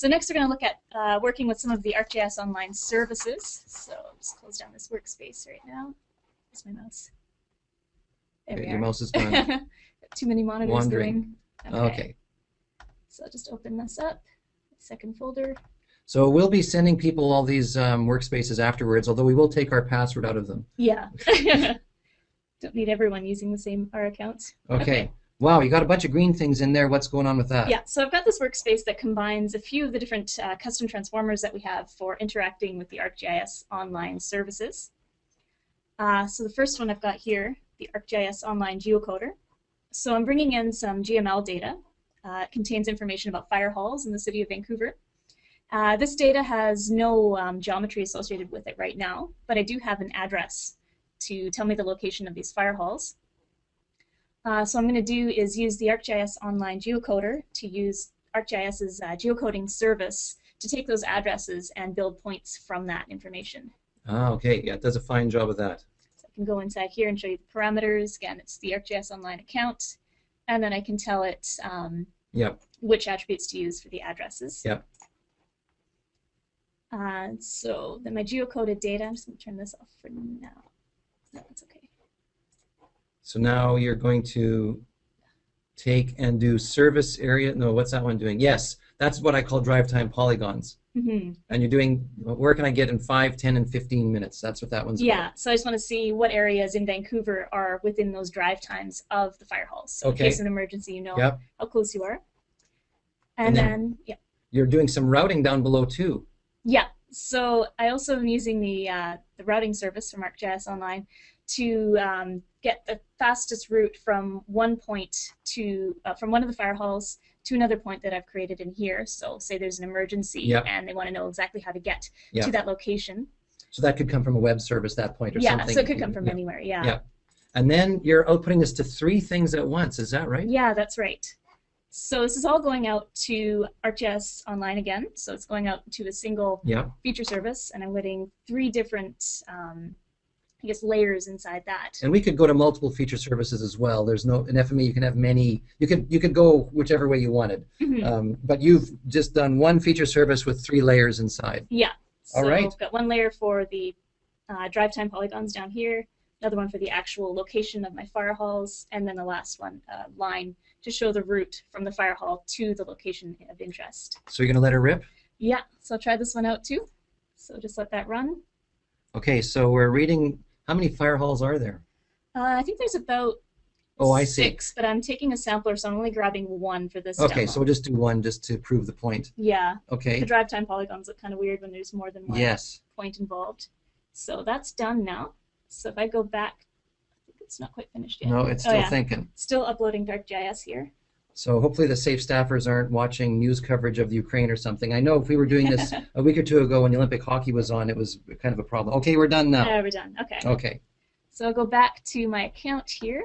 So next we're going to look at uh, working with some of the ArcGIS Online services. So I'll just close down this workspace right now. Where's my mouse? There we Your are. mouse is gone. Too many monitors Wandering. going. okay. So I'll just open this up. Second folder. So we'll be sending people all these um, workspaces afterwards, although we will take our password out of them. Yeah. Don't need everyone using the same R account. Okay. Okay. Wow, you got a bunch of green things in there. What's going on with that? Yeah, so I've got this workspace that combines a few of the different uh, custom transformers that we have for interacting with the ArcGIS online services. Uh, so the first one I've got here, the ArcGIS Online Geocoder. So I'm bringing in some GML data. Uh, it contains information about fire halls in the city of Vancouver. Uh, this data has no um, geometry associated with it right now, but I do have an address to tell me the location of these fire halls. Uh, so what I'm going to do is use the ArcGIS Online Geocoder to use ArcGIS's uh, geocoding service to take those addresses and build points from that information. Ah, okay. Yeah, it does a fine job of that. So I can go inside here and show you the parameters. Again, it's the ArcGIS Online account, and then I can tell it um, Yep. which attributes to use for the addresses. Yep. Uh, so then my geocoded data, I'm just going to turn this off for now. No, it's okay. So now you're going to take and do service area. No, what's that one doing? Yes, that's what I call drive time polygons. hmm And you're doing, where can I get in 5, 10, and 15 minutes? That's what that one's Yeah, so I just want to see what areas in Vancouver are within those drive times of the fire halls. So Okay. in case of an emergency, you know Yep. how close you are. And, And then- then, yeah, You're doing some routing down below too. yeah. So I also am using the uh, the routing service from ArcGIS Online to um, get the fastest route from one point to uh, from one of the fire halls to another point that I've created in here. So say there's an emergency Yep. and they want to know exactly how to get Yep. to that location. So that could come from a web service, that point, or yeah, something. Yeah, so it could come from Yeah. anywhere. Yeah. Yeah. And then you're outputting this to three things at once. Is that right? Yeah, that's right. So this is all going out to ArcGIS Online again. So it's going out to a single Yeah. feature service, and I'm getting three different, um, I guess, layers inside that. And we could go to multiple feature services as well. There's no in FME you can have many. You could you could go whichever way you wanted. Mhm. Um, but you've just done one feature service with three layers inside. yeah. all so right. I've got one layer for the uh, drive time polygons down here, another one for the actual location of my fire halls, and then the last one, uh, line to show the route from the fire hall to the location of interest. So you're gonna let her rip. Yeah, so I'll try this one out too. So just let that run. Okay. So we're reading. How many fire halls are there? Uh, I think there's about Oh, I see. six, but I'm taking a sampler, so I'm only grabbing one for this Okay. demo. So we'll just do one just to prove the point. yeah, Okay. the drive time polygons look kind of weird when there's more than one Yes. point involved. So that's done now. So if I go back, I think it's not quite finished yet. No, it's still Oh, still yeah. thinking. Still uploading ArcGIS here. So hopefully the safe staffers aren't watching news coverage of the Ukraine or something. I know if we were doing this a week or two ago when the Olympic hockey was on, it was kind of a problem. Okay, we're done now. We're done. Okay. Okay. So I'll go back to my account here.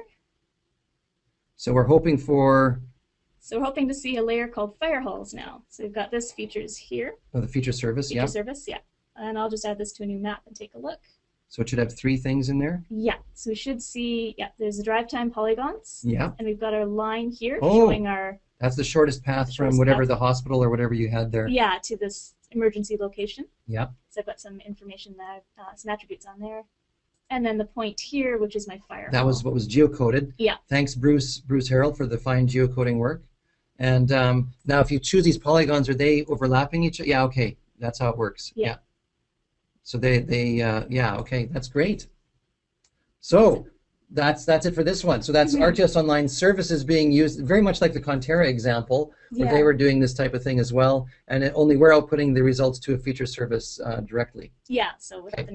So we're hoping for So we're hoping to see a layer called fire halls now. So we've got this features here, oh, the feature service. feature Yeah. service, yeah. And I'll just add this to a new map and take a look. So it should have three things in there. Yeah, so we should see, yeah, there's the drive time polygons. Yeah. And we've got our line here Oh. showing our, That's the shortest path from Shortest whatever path. the hospital or whatever you had there. yeah, to this emergency location. Yeah. So I've got some information there, uh, some attributes on there. And then the point here, which is my fire That was what was geocoded. Yeah. Thanks, Bruce Bruce Harold, for the fine geocoding work. And um, now, if you choose these polygons, are they overlapping each other? Yeah. Okay. That's how it works. Yeah. So they they uh, yeah. Okay. That's great. So that's that's it for this one. So that's Mhm. ArcGIS Online services being used very much like the Conterra example, where Yeah. they were doing this type of thing as well, and it, only we're outputting the results to a feature service uh, directly. Yeah, so without Okay. the